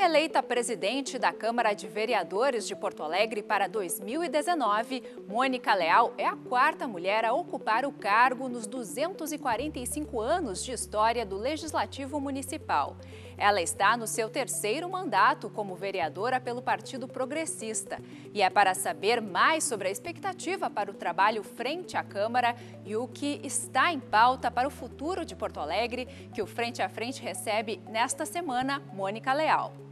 Eleita presidente da Câmara de Vereadores de Porto Alegre para 2019, Mônica Leal é a quarta mulher a ocupar o cargo nos 245 anos de história do Legislativo Municipal. Ela está no seu terceiro mandato como vereadora pelo Partido Progressista. E é para saber mais sobre a expectativa para o trabalho frente à Câmara e o que está em pauta para o futuro de Porto Alegre que o Frente a Frente recebe nesta semana Mônica Leal.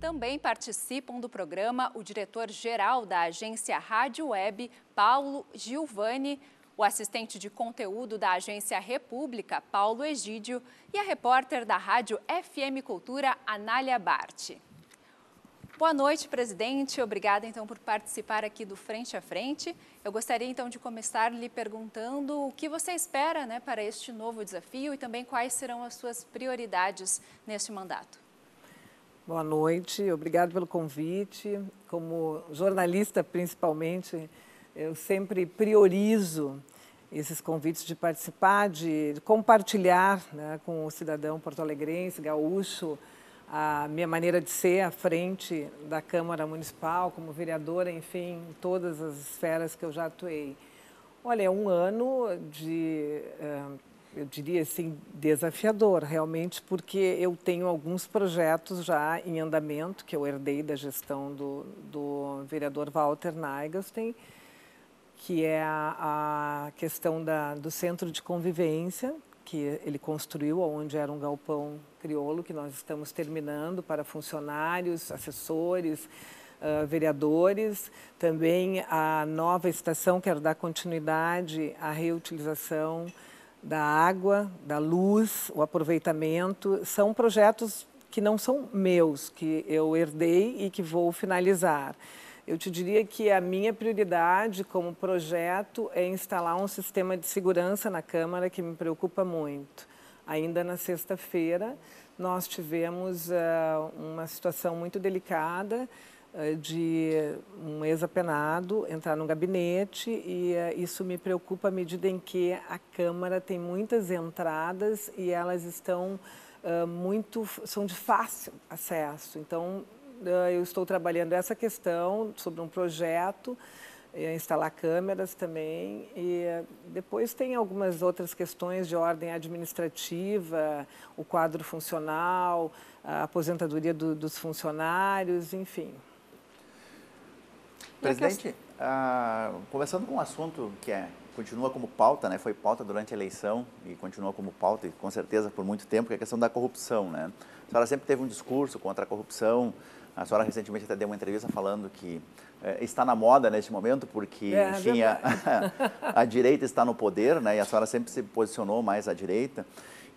Também participam do programa o diretor-geral da agência Rádio Web, Paulo Gilvani, o assistente de conteúdo da agência República, Paulo Egídio, e a repórter da Rádio FM Cultura, Anália Bart. Boa noite, presidente. Obrigada, então, por participar aqui do Frente a Frente. Eu gostaria, então, de começar lhe perguntando o que você espera né, para este novo desafio e também quais serão as suas prioridades neste mandato. Boa noite, obrigado pelo convite. Como jornalista, principalmente, eu sempre priorizo esses convites de participar, de compartilhar né, com o cidadão porto-alegrense, gaúcho, a minha maneira de ser à frente da Câmara Municipal, como vereadora, enfim, em todas as esferas que eu já atuei. Olha, é um ano de, eh, eu diria assim, desafiador, realmente, porque eu tenho alguns projetos já em andamento, que eu herdei da gestão do, do vereador Walter Neigelstein, que é a, a questão da, do centro de convivência, que ele construiu, onde era um galpão crioulo, que nós estamos terminando para funcionários, assessores, uh, vereadores. Também a nova estação, quero dar continuidade à reutilização da água, da luz, o aproveitamento. São projetos que não são meus, que eu herdei e que vou finalizar. Eu te diria que a minha prioridade como projeto é instalar um sistema de segurança na Câmara que me preocupa muito. Ainda na sexta-feira, nós tivemos uh, uma situação muito delicada uh, de um ex-apenado entrar no gabinete e uh, isso me preocupa à medida em que a Câmara tem muitas entradas e elas estão muito são de fácil acesso. Então, eu estou trabalhando essa questão sobre um projeto, eh, instalar câmeras também. E eh, depois tem algumas outras questões de ordem administrativa, o quadro funcional, a aposentadoria do, dos funcionários, enfim. Presidente, ah, conversando com um assunto que é, continua como pauta, né, foi pauta durante a eleição e continua como pauta, e com certeza por muito tempo, que é a questão da corrupção. Né? A senhora sempre teve um discurso contra a corrupção, a senhora recentemente até deu uma entrevista falando que é, está na moda neste momento, porque, é, enfim, a, a, direita está no poder, né? E a senhora sempre se posicionou mais à direita.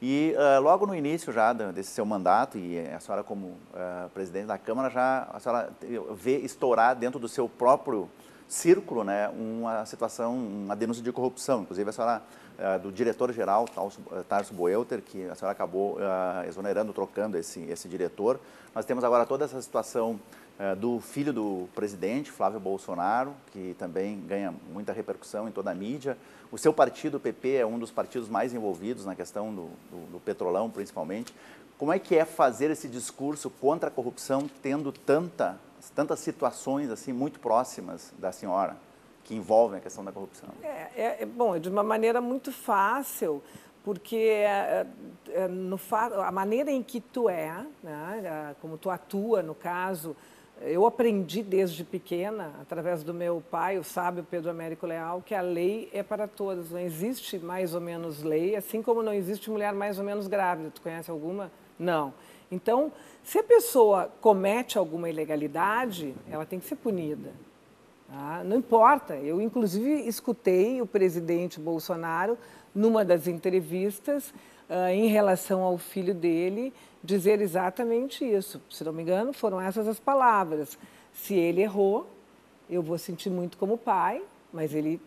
E uh, logo no início já desse seu mandato, e a senhora como uh, presidente da Câmara, já a senhora vê estourar dentro do seu próprio círculo né, uma situação, uma denúncia de corrupção. Inclusive, a senhora do diretor-geral, eh, Tarso Boelter, que a senhora acabou uh, exonerando, trocando esse, esse diretor. Nós temos agora toda essa situação do filho do presidente, Flávio Bolsonaro, que também ganha muita repercussão em toda a mídia. O seu partido, o PP, é um dos partidos mais envolvidos na questão do, do, do petrolão, principalmente. Como é que é fazer esse discurso contra a corrupção, tendo tanta, tantas situações assim muito próximas da senhora? Que envolvem a questão da corrupção? É, é, é bom, de uma maneira muito fácil, porque é, é, no, a maneira em que tu é, né, como tu atua, no caso, eu aprendi desde pequena, através do meu pai, o sábio Pedro Américo Leal, que a lei é para todos. Não existe mais ou menos lei, assim como não existe mulher mais ou menos grávida. Tu conhece alguma? Não. Então, se a pessoa comete alguma ilegalidade, ela tem que ser punida. Ah, não importa. Eu, inclusive, escutei o presidente Bolsonaro, numa das entrevistas, uh, em relação ao filho dele, dizer exatamente isso. Se não me engano, foram essas as palavras. Se ele errou, eu vou sentir muito como pai, mas ele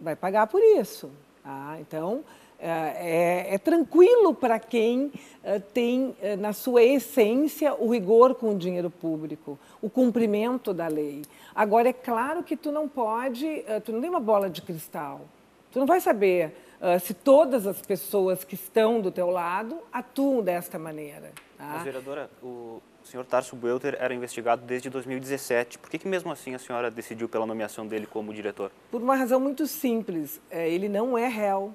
vai pagar por isso. Ah, então, É, é, é tranquilo para quem uh, tem uh, na sua essência o rigor com o dinheiro público, o cumprimento da lei. Agora, é claro que tu não pode, uh, tu não tem uma bola de cristal. Tu não vai saber se todas as pessoas que estão do teu lado atuam desta maneira. Tá? Mas, vereadora, o senhor Tarso Buelter era investigado desde 2017. Por que, que mesmo assim a senhora decidiu pela nomeação dele como diretor? Por uma razão muito simples. É, ele não é réu.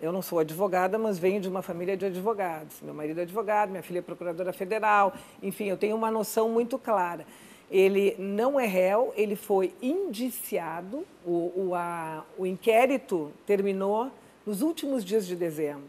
Eu não sou advogada, mas venho de uma família de advogados. Meu marido é advogado, minha filha é procuradora federal. Enfim, eu tenho uma noção muito clara. Ele não é réu, ele foi indiciado. O, o, a, o inquérito terminou nos últimos dias de dezembro.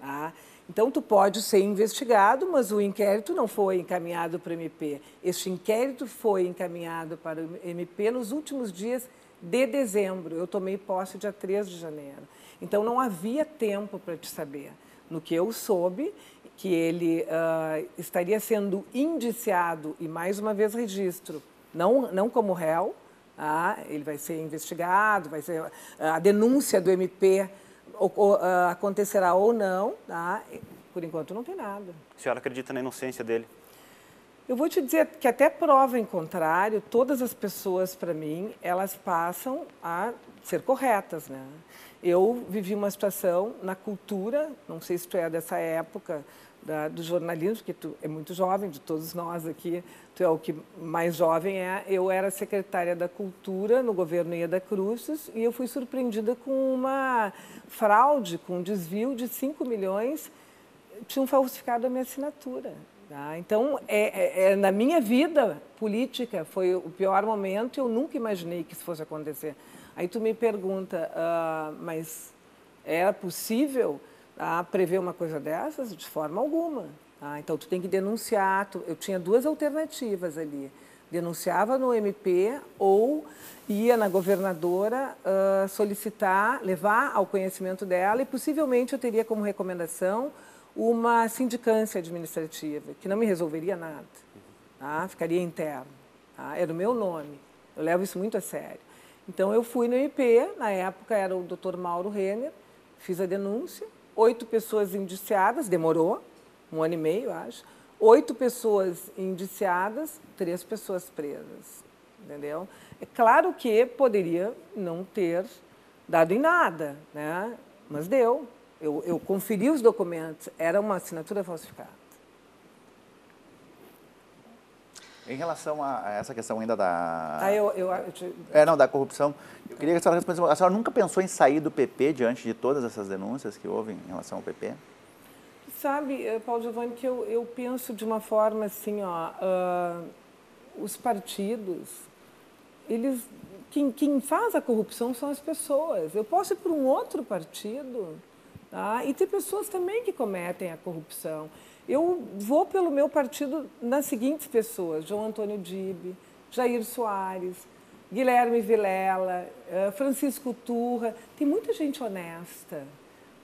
Tá? Então, tu pode ser investigado, mas o inquérito não foi encaminhado para o MP. Este inquérito foi encaminhado para o MP nos últimos dias de dezembro. Eu tomei posse dia 3 de janeiro. Então, não havia tempo para te saber. No que eu soube, que ele uh, estaria sendo indiciado, e mais uma vez registro, não, não como réu, ah, ele vai ser investigado, vai ser a denúncia do MP ou, ou, uh, acontecerá ou não, tá? por enquanto não tem nada. A senhora acredita na inocência dele? Eu vou te dizer que até prova em contrário, todas as pessoas, para mim, elas passam a ser corretas, né? Eu vivi uma situação na cultura, não sei se tu é dessa época da, do jornalismo, que tu é muito jovem, de todos nós aqui, tu é o que mais jovem é. Eu era secretária da Cultura no governo Ieda Cruzes e eu fui surpreendida com uma fraude, com um desvio de 5 milhões, tinham falsificado a minha assinatura. Tá? Então, é, é, é, na minha vida política, foi o pior momento, eu nunca imaginei que isso fosse acontecer. Aí tu me pergunta, uh, mas era possível uh, prever uma coisa dessas? De forma alguma. Tá? Então tu tem que denunciar. Tu, eu tinha duas alternativas ali. Denunciava no MP ou ia na governadora uh, solicitar, levar ao conhecimento dela e possivelmente eu teria como recomendação uma sindicância administrativa, que não me resolveria nada. Tá? Ficaria interno. Tá? Era o meu nome. Eu levo isso muito a sério. Então, eu fui no IP, na época era o doutor Mauro Renner, fiz a denúncia, oito pessoas indiciadas, demorou, um ano e meio, acho, oito pessoas indiciadas, três pessoas presas, entendeu? É claro que poderia não ter dado em nada, né? mas deu. Eu, eu conferi os documentos, era uma assinatura falsificada. Em relação a essa questão ainda da. Ah, eu, eu, eu te... É, não, da corrupção. Eu queria que a senhora respondesse. A senhora nunca pensou em sair do PP diante de todas essas denúncias que houve em relação ao PP? Sabe, eh, Paulo Giovanni, que eu, eu penso de uma forma assim, ó. Uh, os partidos, eles. Quem, quem faz a corrupção são as pessoas. Eu posso ir para um outro partido tá? e ter pessoas também que cometem a corrupção. Eu vou pelo meu partido nas seguintes pessoas: João Antônio Dibe, Jair Soares, Guilherme Vilela, eh, Francisco Turra. Tem muita gente honesta.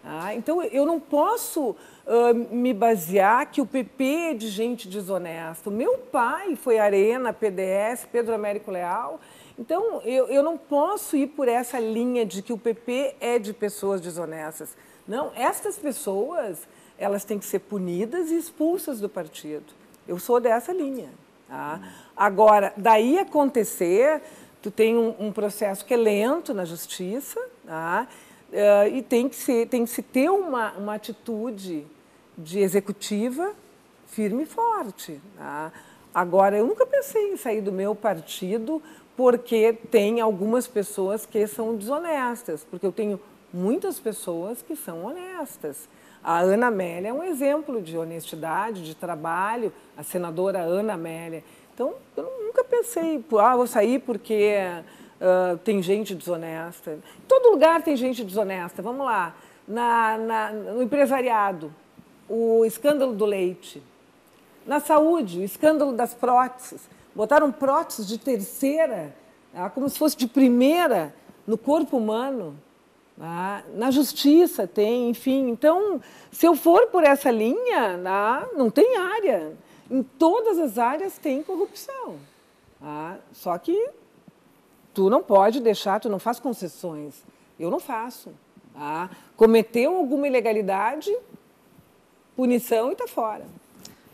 Tá? Então, eu não posso uh, me basear que o PP é de gente desonesta. O meu pai foi Arena, PDS, Pedro Américo Leal. Então, eu, eu não posso ir por essa linha de que o PP é de pessoas desonestas. Não, estas pessoas elas têm que ser punidas e expulsas do partido. Eu sou dessa linha. Tá? Agora, daí acontecer, tu tem um, um, processo que é lento na justiça, tá? Uh, e tem que, ser, tem que se ter uma, uma atitude de executiva firme e forte. Tá? Agora, eu nunca pensei em sair do meu partido porque tem algumas pessoas que são desonestas, porque eu tenho muitas pessoas que são honestas. A Ana Amélia é um exemplo de honestidade, de trabalho, a senadora Ana Amélia. Então, eu nunca pensei, ah, vou sair porque uh, tem gente desonesta. Em todo lugar tem gente desonesta. Vamos lá, na, na, no empresariado, o escândalo do leite. Na saúde, o escândalo das próteses. Botaram próteses de terceira, ah, como se fosse de primeira, no corpo humano. Ah, na justiça tem, enfim. Então, se eu for por essa linha, ah, não tem área. Em todas as áreas tem corrupção. Ah, só que tu não pode deixar, tu não faz concessões. Eu não faço. Tá? Cometeu alguma ilegalidade, punição e está fora.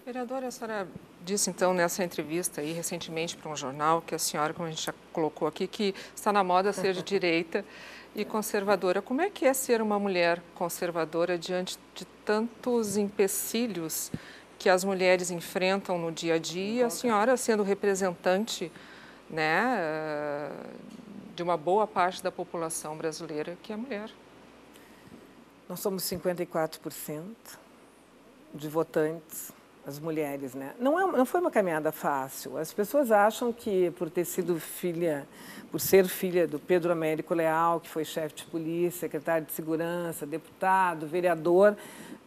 Vereadora, a senhora disse então nessa entrevista aí recentemente para um jornal que a senhora, como a gente já colocou aqui, que está na moda ser de direita e conservadora. Como é que é ser uma mulher conservadora diante de tantos empecilhos que as mulheres enfrentam no dia a dia? A senhora sendo representante, né, de uma boa parte da população brasileira que é mulher. Nós somos 54% de votantes as mulheres, né? Não, é, não foi uma caminhada fácil. As pessoas acham que por ter sido filha, por ser filha do Pedro Américo Leal, que foi chefe de polícia, secretário de segurança, deputado, vereador,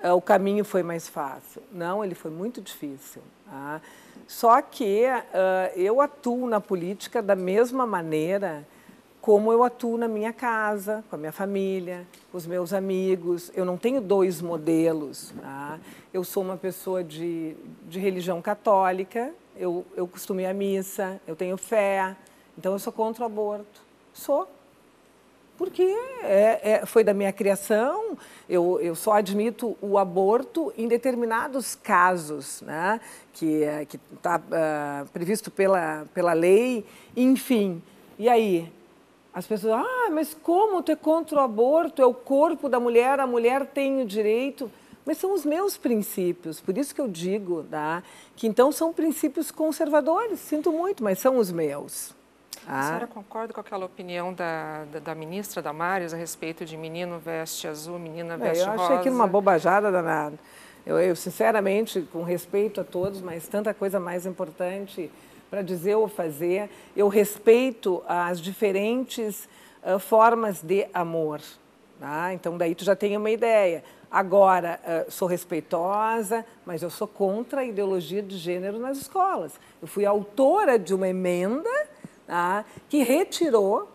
uh, o caminho foi mais fácil. Não, ele foi muito difícil. Tá? Só que uh, eu atuo na política da mesma maneira como eu atuo na minha casa, com a minha família, com os meus amigos. Eu não tenho dois modelos. Tá? Eu sou uma pessoa de, de religião católica, eu, eu costumo ir à missa, eu tenho fé, então eu sou contra o aborto. Sou. Porque é, é, foi da minha criação, eu, eu só admito o aborto em determinados casos, né? que é, está uh, previsto pela, pela lei, enfim. E aí, as pessoas, ah, mas como tu é contra o aborto? É o corpo da mulher, a mulher tem o direito. Mas são os meus princípios, por isso que eu digo tá, que então são princípios conservadores, sinto muito, mas são os meus. Ah. A senhora concorda com aquela opinião da, da, da, ministra Damares a respeito de menino veste azul, menina veste rosa? Eu achei aquilo uma bobajada danada. Eu, eu, sinceramente, com respeito a todos, mas tanta coisa mais importante para dizer ou fazer. Eu respeito as diferentes uh, formas de amor. Tá? Então, daí tu já tem uma ideia. Agora, uh, sou respeitosa, mas eu sou contra a ideologia de gênero nas escolas. Eu fui autora de uma emenda tá? que retirou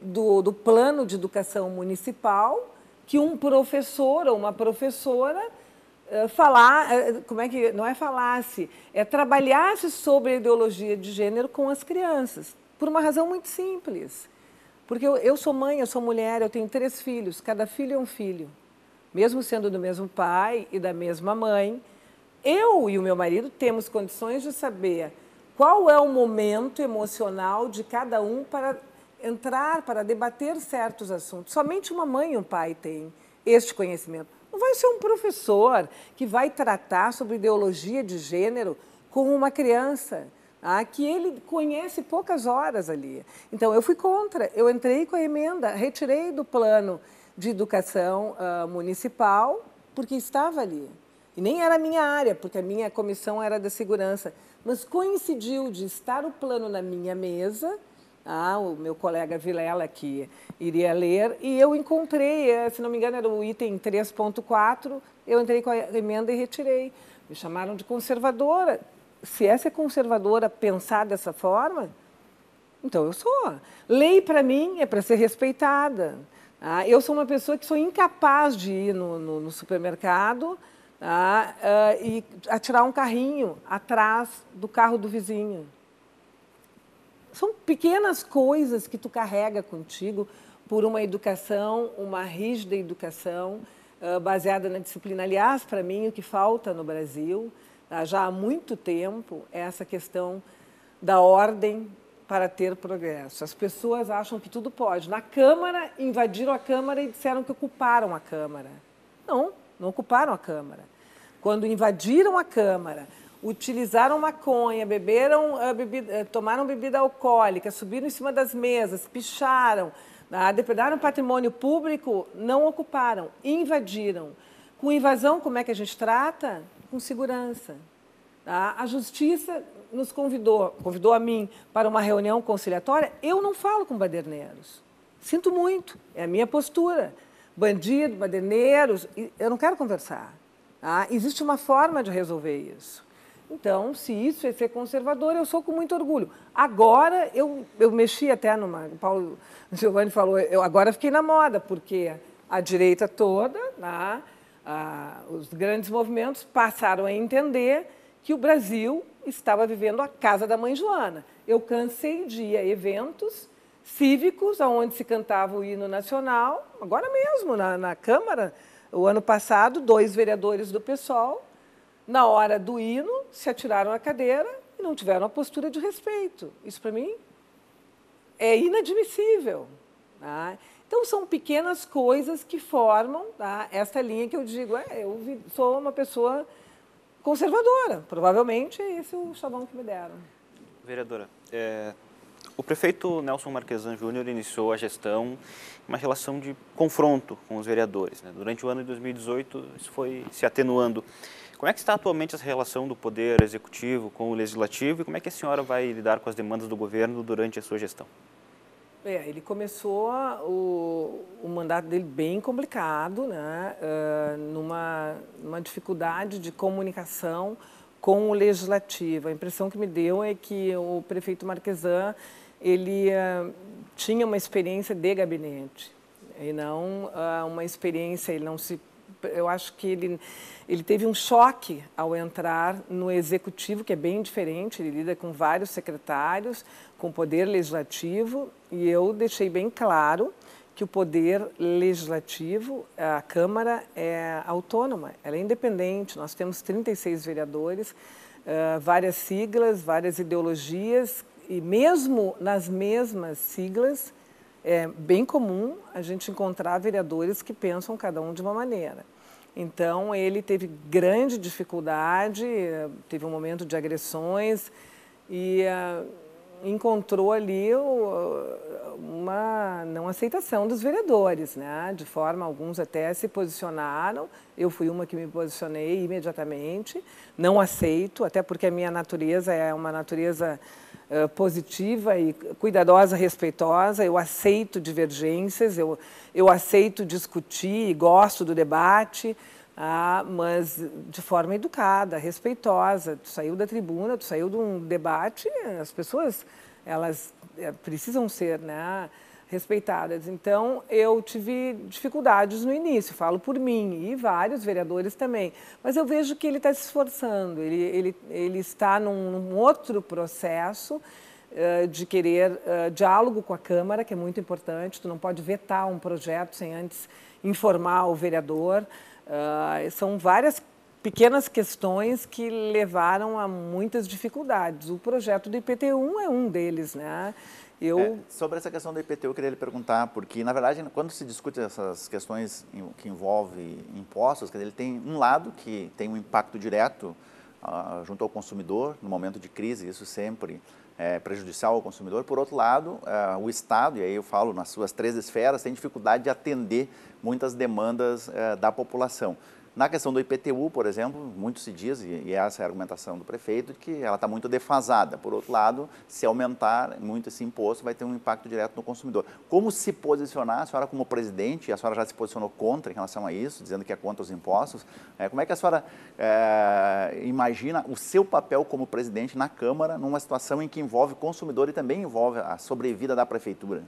do, do plano de educação municipal que um professor ou uma professora falar, eh, como é que, não é falasse, é trabalhasse sobre a ideologia de gênero com as crianças, por uma razão muito simples. Porque eu, eu sou mãe, eu sou mulher, eu tenho três filhos, cada filho é um filho. Mesmo sendo do mesmo pai e da mesma mãe, eu e o meu marido temos condições de saber qual é o momento emocional de cada um para entrar, para debater certos assuntos. Somente uma mãe e um pai têm este conhecimento. Não vai ser um professor que vai tratar sobre ideologia de gênero com uma criança. Ah, que ele conhece poucas horas ali. Então, eu fui contra, eu entrei com a emenda, retirei do plano de educação uh, municipal, porque estava ali. E nem era a minha área, porque a minha comissão era da segurança. Mas coincidiu de estar o plano na minha mesa, ah, o meu colega Vilela que iria ler, e eu encontrei, eh, se não me engano era o item 3.4, eu entrei com a emenda e retirei. Me chamaram de conservadora. Se essa é conservadora pensar dessa forma, então eu sou. Lei, para mim, é para ser respeitada. Ah, eu sou uma pessoa que sou incapaz de ir no, no, no supermercado ah, ah, e atirar um carrinho atrás do carro do vizinho. São pequenas coisas que tu carrega contigo por uma educação, uma rígida educação uh, baseada na disciplina. Aliás, para mim, o que falta no Brasil, uh, já há muito tempo, é essa questão da ordem para ter progresso. As pessoas acham que tudo pode. Na Câmara, invadiram a Câmara e disseram que ocuparam a Câmara. Não, não ocuparam a Câmara. Quando invadiram a Câmara, utilizaram maconha, beberam, uh, bebida, uh, tomaram bebida alcoólica, subiram em cima das mesas, picharam, uh, depredaram patrimônio público, não ocuparam, invadiram. Com invasão, como é que a gente trata? Com segurança. Tá? A justiça nos convidou, convidou a mim para uma reunião conciliatória. Eu não falo com baderneiros. Sinto muito, é a minha postura. Bandido, baderneiros, eu não quero conversar. Tá? Existe uma forma de resolver isso. Então, se isso é ser conservador, eu sou com muito orgulho. Agora, eu, eu mexi até numa. Paulo Giovanni falou, eu agora fiquei na moda, porque a direita toda, né, a, os grandes movimentos passaram a entender que o Brasil estava vivendo a casa da mãe Joana. Eu cansei de ir a eventos cívicos, onde se cantava o hino nacional, agora mesmo, na, na Câmara, o ano passado, dois vereadores do PSOL, na hora do hino, se atiraram à cadeira e não tiveram a postura de respeito. Isso, para mim, é inadmissível. Tá? Então, são pequenas coisas que formam tá, essa linha que eu digo, é, eu sou uma pessoa conservadora. Provavelmente esse é o chavão que me deram. Vereadora, é, o prefeito Nelson Marquesan Júnior iniciou a gestão uma relação de confronto com os vereadores. Né? Durante o ano de 2018, isso foi se atenuando. Como é que está atualmente a relação do Poder Executivo com o Legislativo e como é que a senhora vai lidar com as demandas do governo durante a sua gestão? É, ele começou o, o mandato dele bem complicado, né? Uh, numa, numa dificuldade de comunicação com o legislativo. A impressão que me deu é que o prefeito Marquesan ele uh, tinha uma experiência de gabinete e não uh, uma experiência, ele não se eu acho que ele, ele teve um choque ao entrar no executivo, que é bem diferente, ele lida com vários secretários, com o poder legislativo, e eu deixei bem claro que o poder legislativo, a Câmara é autônoma, ela é independente. Nós temos 36 vereadores, uh, várias siglas, várias ideologias, e mesmo nas mesmas siglas, é bem comum a gente encontrar vereadores que pensam cada um de uma maneira. Então, ele teve grande dificuldade, teve um momento de agressões e uh, encontrou ali uma não aceitação dos vereadores, né? De forma alguns até se posicionaram. Eu fui uma que me posicionei imediatamente. Não aceito, até porque a minha natureza é uma natureza positiva e cuidadosa, respeitosa. Eu aceito divergências, eu eu aceito discutir e gosto do debate. Ah, mas de forma educada, respeitosa. Tu saiu da tribuna, tu saiu de um debate, as pessoas elas é, precisam ser né, respeitadas. Então, eu tive dificuldades no início, falo por mim, e vários vereadores também. Mas eu vejo que ele está se esforçando, ele, ele, ele está num, num outro processo uh, de querer uh, diálogo com a Câmara, que é muito importante. Tu não pode vetar um projeto sem antes informar o vereador. Uh, são várias pequenas questões que levaram a muitas dificuldades. O projeto do IPT1 é um deles, né? Eu... É, sobre essa questão do IPTU, eu queria lhe perguntar, porque, na verdade, quando se discute essas questões que envolvem impostos, ele tem um lado que tem um impacto direto uh, junto ao consumidor, no momento de crise, isso sempre é prejudicial ao consumidor. Por outro lado, uh, o Estado, e aí eu falo nas suas três esferas, tem dificuldade de atender muitas demandas uh, da população. Na questão do IPTU, por exemplo, muito se diz, e essa é a argumentação do prefeito, que ela está muito defasada. Por outro lado, se aumentar muito esse imposto, vai ter um impacto direto no consumidor. Como se posicionar, a senhora como presidente, a senhora já se posicionou contra em relação a isso, dizendo que é contra os impostos, é, como é que a senhora é, imagina o seu papel como presidente na Câmara numa situação em que envolve consumidor e também envolve a sobrevida da prefeitura?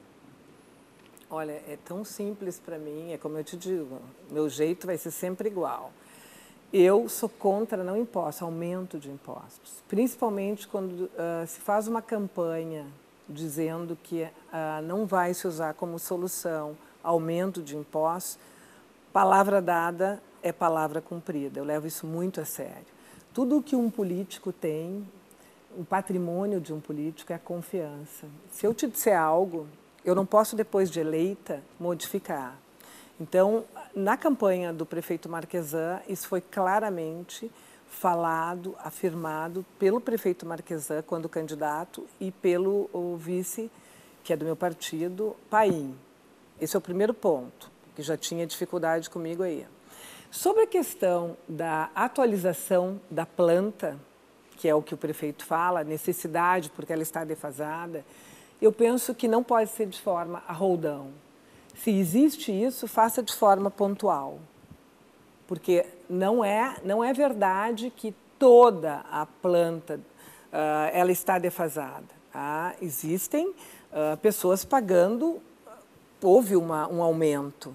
Olha, é tão simples para mim, é como eu te digo, meu jeito vai ser sempre igual. Eu sou contra não impostos, aumento de impostos, principalmente quando uh, se faz uma campanha dizendo que uh, não vai se usar como solução aumento de impostos, palavra dada é palavra cumprida. Eu levo isso muito a sério. Tudo que um político tem, o patrimônio de um político é a confiança. Se eu te disser algo, eu não posso, depois de eleita, modificar. Então, na campanha do prefeito Marquesan, isso foi claramente falado, afirmado pelo prefeito Marquesan quando candidato e pelo vice, que é do meu partido, Paim. Esse é o primeiro ponto, que já tinha dificuldade comigo aí. Sobre a questão da atualização da planta, que é o que o prefeito fala, necessidade porque ela está defasada, eu penso que não pode ser de forma a. Se existe isso, faça de forma pontual. Porque não é, não é verdade que toda a planta uh, ela está defasada. Tá? Existem uh, pessoas pagando, houve uma, um aumento.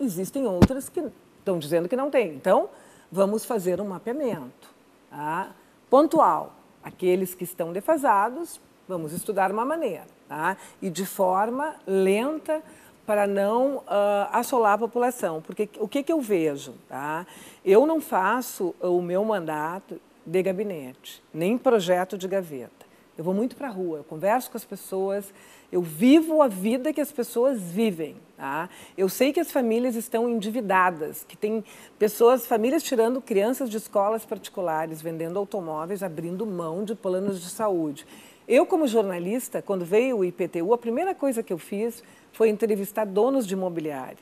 Existem outras que estão dizendo que não tem. Então, vamos fazer um mapeamento tá? pontual. Aqueles que estão defasados Vamos estudar uma maneira, tá? E de forma lenta para não uh, assolar a população. Porque o que, que eu vejo? Tá? Eu não faço o meu mandato de gabinete, nem projeto de gaveta. Eu vou muito para a rua, eu converso com as pessoas, eu vivo a vida que as pessoas vivem. Tá? Eu sei que as famílias estão endividadas, que tem pessoas, famílias tirando crianças de escolas particulares, vendendo automóveis, abrindo mão de planos de saúde. Eu, como jornalista, quando veio o IPTU, a primeira coisa que eu fiz foi entrevistar donos de imobiliário.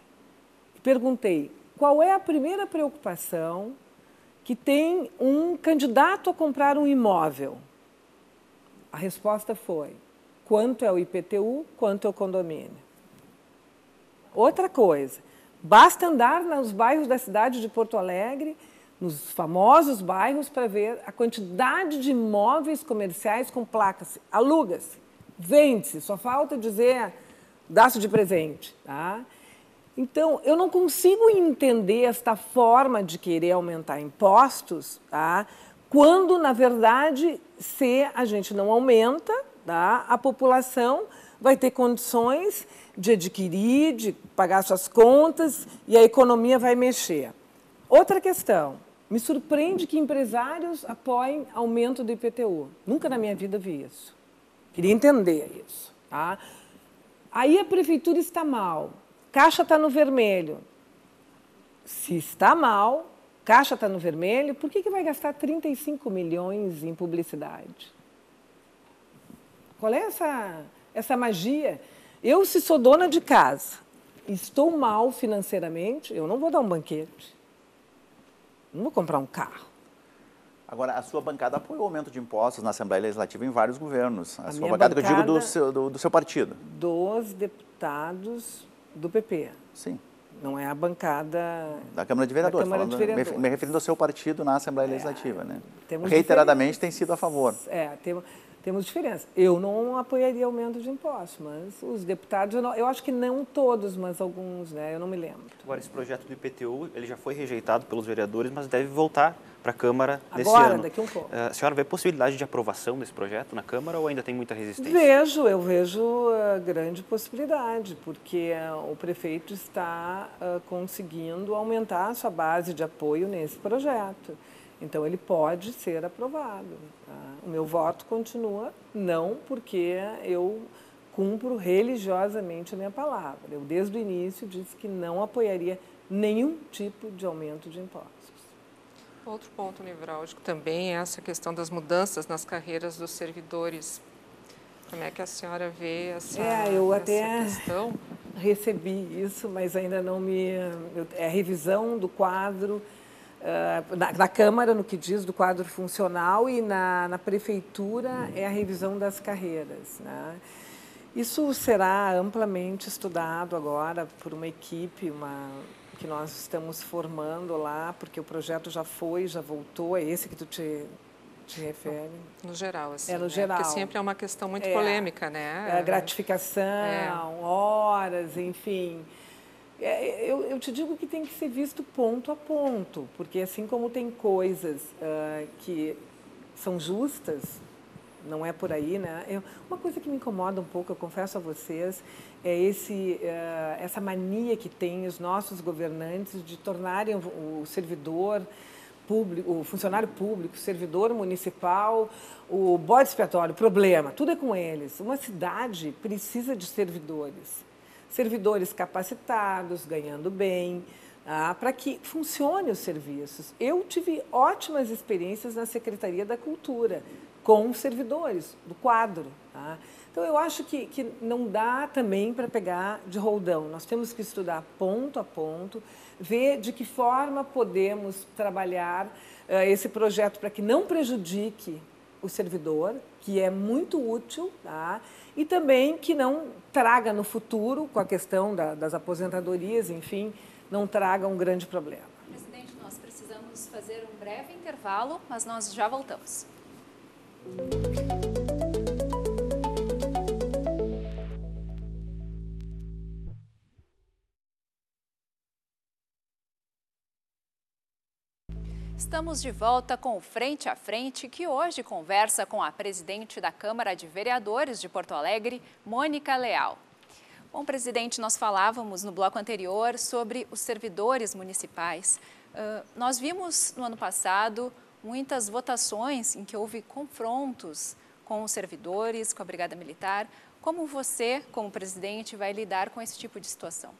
Perguntei qual é a primeira preocupação que tem um candidato a comprar um imóvel. A resposta foi: quanto é o IPTU, quanto é o condomínio. Outra coisa, basta andar nos bairros da cidade de Porto Alegre nos famosos bairros para ver a quantidade de imóveis comerciais com placas. Aluga-se, vende-se, só falta dizer dá-se de presente. Tá? Então, eu não consigo entender esta forma de querer aumentar impostos tá? quando, na verdade, se a gente não aumenta, tá? a população vai ter condições de adquirir, de pagar suas contas e a economia vai mexer. Outra questão, me surpreende que empresários apoiem aumento do IPTU. Nunca na minha vida vi isso. Queria entender isso. Tá? Aí a prefeitura está mal, caixa está no vermelho. Se está mal, caixa está no vermelho, por que, que vai gastar 35 milhões em publicidade? Qual é essa, essa magia? Eu, se sou dona de casa, estou mal financeiramente, eu não vou dar um banquete. Não vou comprar um carro. Agora, a sua bancada apoiou o aumento de impostos na Assembleia Legislativa em vários governos. A, a sua bancada, bancada, que eu digo do seu, do, do seu partido. Dos deputados do PP. Sim. Não é a bancada da Câmara de Vereadores, Câmara falando, de Vereadores. Me, referindo ao seu partido na Assembleia é, Legislativa, né? Reiteradamente tem sido a favor. É, temos temos diferença. Eu não apoiaria aumento de impostos, mas os deputados, eu, não, eu, acho que não todos, mas alguns, né? Eu não me lembro. Agora, esse projeto do IPTU, ele já foi rejeitado pelos vereadores, mas deve voltar para a Câmara Agora, nesse ano. daqui um pouco. Uh, a senhora vê possibilidade de aprovação desse projeto na Câmara ou ainda tem muita resistência? Vejo, eu vejo uh, grande possibilidade, porque uh, o prefeito está conseguindo aumentar a sua base de apoio nesse projeto. Então, ele pode ser aprovado. Tá? O meu voto continua não, porque eu cumpro religiosamente a minha palavra. Eu, desde o início, disse que não apoiaria nenhum tipo de aumento de impostos. Outro ponto nevrálgico também é essa questão das mudanças nas carreiras dos servidores. Como é que a senhora vê essa, é, eu até questão? Recebi isso, mas ainda não me. É a revisão do quadro uh, na, na, Câmara, no que diz do quadro funcional, e na, na Prefeitura é a revisão das carreiras. Né? Isso será amplamente estudado agora por uma equipe uma, que nós estamos formando lá, porque o projeto já foi, já voltou, é esse que tu te, te refere? No geral, assim. É no né? geral. Porque sempre é uma questão muito é, polêmica, né? É gratificação, é. horas, enfim. É, eu, eu, te digo que tem que ser visto ponto a ponto, porque assim como tem coisas uh, que são justas, não é por aí, né? Eu, uma coisa que me incomoda um pouco, eu confesso a vocês, é esse, uh, essa mania que tem os nossos governantes de tornarem o servidor público, o funcionário público, o servidor municipal, o bode expiatório, problema, tudo é com eles. Uma cidade precisa de servidores servidores capacitados, ganhando bem, ah, para que funcione os serviços. Eu tive ótimas experiências na Secretaria da Cultura, com servidores do quadro. Tá? Então, eu acho que, que não dá também para pegar de roldão. Nós temos que estudar ponto a ponto, ver de que forma podemos trabalhar uh, esse projeto para que não prejudique o servidor, que é muito útil, tá? e também que não traga no futuro, com a questão da, das aposentadorias, enfim, não traga um grande problema. Presidente, nós precisamos fazer um breve intervalo, mas nós já voltamos. Estamos de volta com o Frente a Frente, que hoje conversa com a presidente da Câmara de Vereadores de Porto Alegre, Mônica Leal. Bom, presidente, nós falávamos no bloco anterior sobre os servidores municipais. Uh, nós vimos no ano passado muitas votações em que houve confrontos com os servidores, com a Brigada Militar. Como você, como presidente, vai lidar com esse tipo de situação?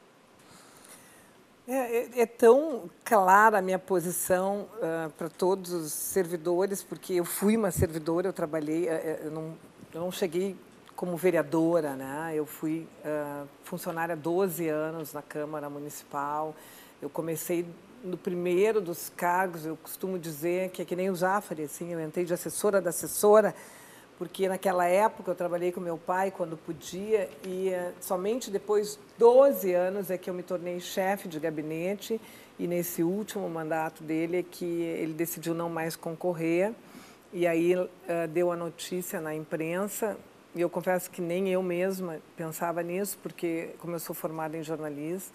É, é, é tão clara a minha posição uh, para todos os servidores, porque eu fui uma servidora, eu trabalhei, uh, eu, não, eu não cheguei como vereadora, né? eu fui uh, funcionária há 12 anos na Câmara Municipal, eu comecei no primeiro dos cargos, eu costumo dizer que é que nem o Zafari, assim, eu entrei de assessora da assessora, porque naquela época eu trabalhei com meu pai quando podia e uh, somente depois de 12 anos é que eu me tornei chefe de gabinete e nesse último mandato dele é que ele decidiu não mais concorrer. E aí uh, deu a notícia na imprensa e eu confesso que nem eu mesma pensava nisso porque como eu sou formada em jornalismo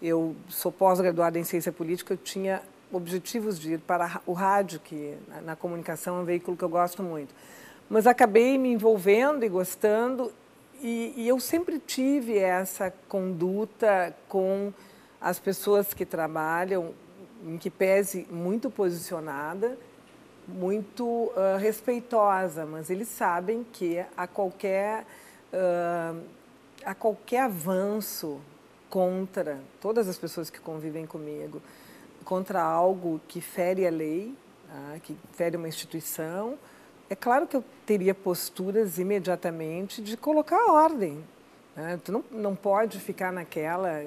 eu sou pós-graduada em ciência política eu tinha objetivos de ir para o rádio que na, na comunicação é um veículo que eu gosto muito mas acabei me envolvendo e gostando, e, e, eu sempre tive essa conduta com as pessoas que trabalham, em que pese muito posicionada, muito uh, respeitosa, mas eles sabem que a qualquer, uh, a qualquer avanço contra todas as pessoas que convivem comigo, contra algo que fere a lei, uh, que fere uma instituição, é claro que eu teria posturas imediatamente de colocar ordem. Né? Tu não, não pode ficar naquela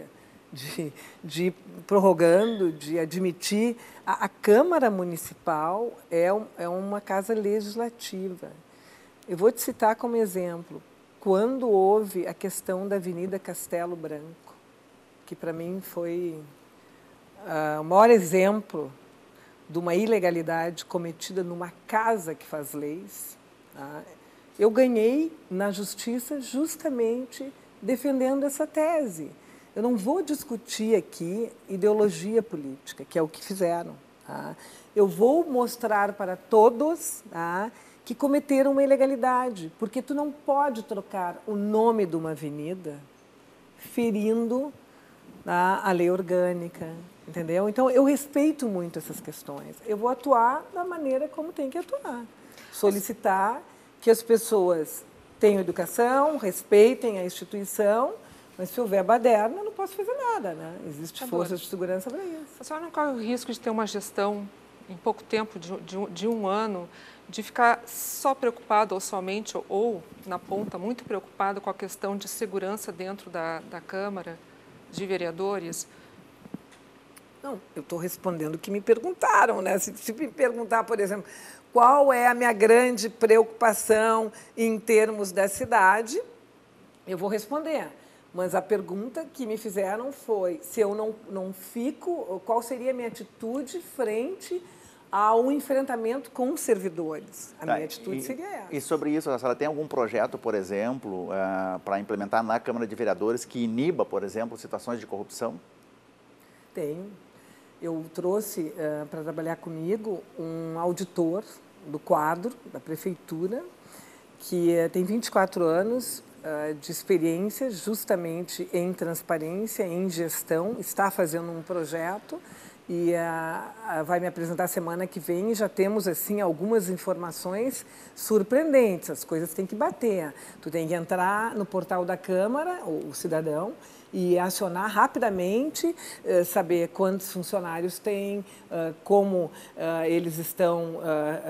de, de ir prorrogando, de admitir. A, a Câmara Municipal é, um, é uma casa legislativa. Eu vou te citar como exemplo. Quando houve a questão da Avenida Castelo Branco, que para mim foi uh, o maior exemplo de uma ilegalidade cometida numa casa que faz leis, tá? eu ganhei na justiça justamente defendendo essa tese. Eu não vou discutir aqui ideologia política, que é o que fizeram. Tá? Eu vou mostrar para todos tá, que cometeram uma ilegalidade, porque tu não pode trocar o nome de uma avenida ferindo tá, a lei orgânica, Entendeu? Então, eu respeito muito essas questões. Eu vou atuar da maneira como tem que atuar. Solicitar que as pessoas tenham educação, respeitem a instituição, mas se houver baderna, eu não posso fazer nada, né? Existe força de segurança para isso. A senhora não corre o risco de ter uma gestão em pouco tempo, de, de, de um ano, de ficar só preocupado ou somente, ou, ou na ponta, muito preocupado com a questão de segurança dentro da, da Câmara de Vereadores? Não, eu estou respondendo o que me perguntaram, né? Se, se me perguntar, por exemplo, qual é a minha grande preocupação em termos da cidade, eu vou responder. Mas a pergunta que me fizeram foi se eu não, não fico, qual seria a minha atitude frente ao enfrentamento com os servidores. A tá, minha atitude e, seria essa. E sobre isso, a senhora tem algum projeto, por exemplo, uh, para implementar na Câmara de Vereadores que iniba, por exemplo, situações de corrupção? Tenho eu trouxe uh, para trabalhar comigo um auditor do quadro da prefeitura, que uh, tem 24 anos uh, de experiência justamente em transparência, em gestão, está fazendo um projeto e vai me apresentar semana que vem já temos assim algumas informações surpreendentes. As coisas têm que bater. Tu tem que entrar no portal da Câmara, o cidadão, e acionar rapidamente, eh, saber quantos funcionários tem, eh, como eh, eles estão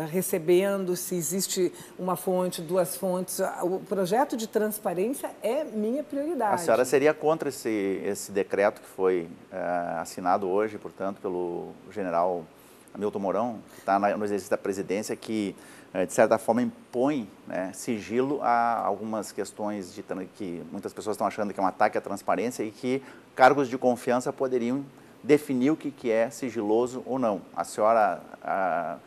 recebendo, se existe uma fonte, duas fontes. O projeto de transparência é minha prioridade. A senhora seria contra esse, esse decreto que foi assinado hoje, portanto, pelo general Hamilton Mourão, que está no exercício da presidência, que de certa forma, impõe né, sigilo a algumas questões de, que muitas pessoas estão achando que é um ataque à transparência e que cargos de confiança poderiam definir o que, que é sigiloso ou não. A senhora, a,